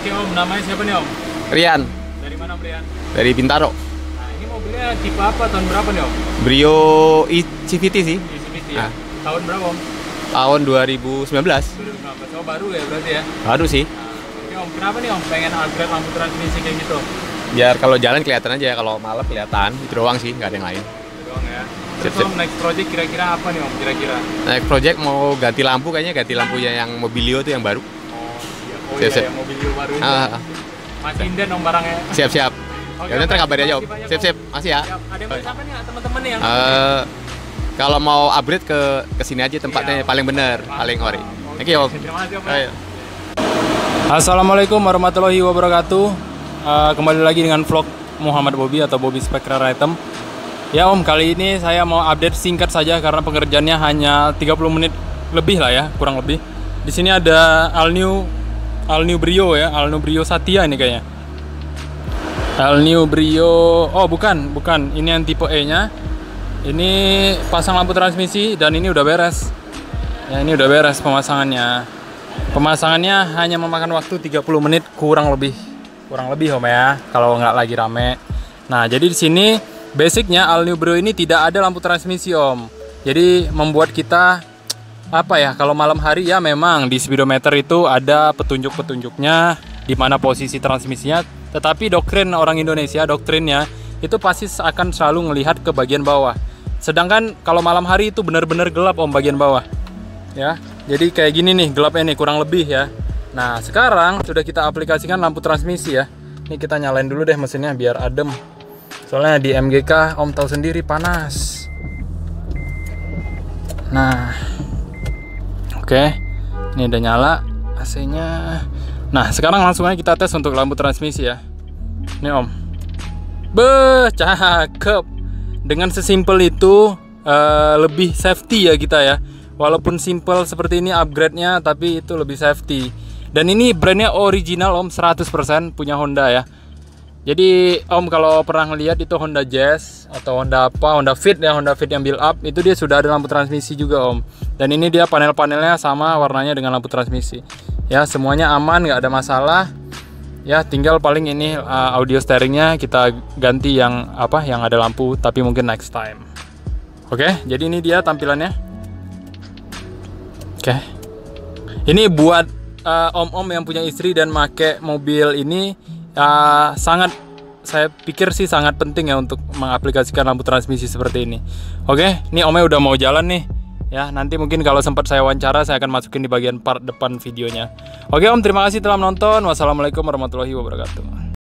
Oke Om, namanya siapa nih Om? Rian Dari mana Om Rian? dari Bintaro. Nah ini mobilnya tipe apa? Tahun berapa nih Om? Brio e CVT sih, Di CVT ya? Ah. Tahun berapa Om? tahun 2019. 2015. Oh baru ya berarti ya? Baru sih. Nah, Oke Om, kenapa nih Om pengen upgrade lampu transmisi kayak gitu? Biar kalau jalan kelihatan aja, kalau malam kelihatan. Itu doang sih, nggak ada yang lain. Itu doang ya. Terus Sip, sip. Om, next project kira-kira apa nih Om? Kira-kira? Naik project mau ganti lampu kayaknya ganti lampunya yang Mobilio tuh yang baru. Siap, iya siap. yang mobil baru ini. Ah, ah. Masih inden Om barangnya. siap-siap. Oke, Ya udah aja om. banyak, Sip-sip, masih ya. Siap. Ada yang mau siapa nih teman-teman nih yang? Eh, kalau mau upgrade ke ke sini aja tempatnya Iya. paling bener, paling ori. Thank you om. Terima kasih Om. Ayo. Assalamualaikum warahmatullahi wabarakatuh. Eh, kembali lagi dengan vlog Muhammad Bobby atau Bobby Spectral Item. Ya Om, kali ini saya mau update singkat saja karena pengerjaannya hanya 30 menit lebih lah ya, kurang lebih. Di sini ada All New New Brio ya, New Brio Satya ini kayaknya. New Brio, oh bukan, bukan, ini yang tipe E-nya. Ini pasang lampu transmisi dan ini udah beres. Ya ini udah beres pemasangannya. Pemasangannya hanya memakan waktu 30 menit kurang lebih. Kurang lebih Om ya, kalau nggak lagi rame. Nah, jadi di sini basicnya New Brio ini tidak ada lampu transmisi Om. Jadi membuat kita apa ya, kalau malam hari ya memang di speedometer itu ada petunjuk-petunjuknya di mana posisi transmisinya, tetapi doktrin orang Indonesia, doktrinnya itu pasti akan selalu melihat ke bagian bawah. Sedangkan kalau malam hari itu benar-benar gelap Om bagian bawah. Ya jadi kayak gini nih gelapnya nih kurang lebih ya. Nah sekarang sudah kita aplikasikan lampu transmisi ya. Ini kita nyalain dulu deh mesinnya biar adem. Soalnya di MGK om tahu sendiri panas. Nah oke ini udah nyala AC nya nah sekarang langsung aja kita tes untuk lampu transmisi ya ini om Beh, cakep. Dengan sesimpel itu eh, lebih safety ya kita ya. Walaupun simple seperti ini upgrade-nya tapi itu lebih safety. Dan ini brandnya original Om 100% punya Honda ya. Jadi Om kalau pernah ngelihat itu Honda Jazz atau Honda apa, Honda Fit ya, Honda Fit yang build up itu dia sudah ada lampu transmisi juga Om. Dan ini dia panel-panelnya sama warnanya dengan lampu transmisi. Ya, semuanya aman, nggak ada masalah ya tinggal paling ini uh, audio steeringnya kita ganti yang apa yang ada lampu tapi mungkin next time oke jadi ini dia tampilannya oke ini buat uh, om-om yang punya istri dan make mobil ini uh, sangat saya pikir sih sangat penting ya untuk mengaplikasikan lampu transmisi seperti ini. Oke ini omnya udah mau jalan nih. Ya nanti mungkin kalau sempat saya wawancara saya akan masukin di bagian part depan videonya. Oke om terima kasih telah menonton. Wassalamualaikum warahmatullahi wabarakatuh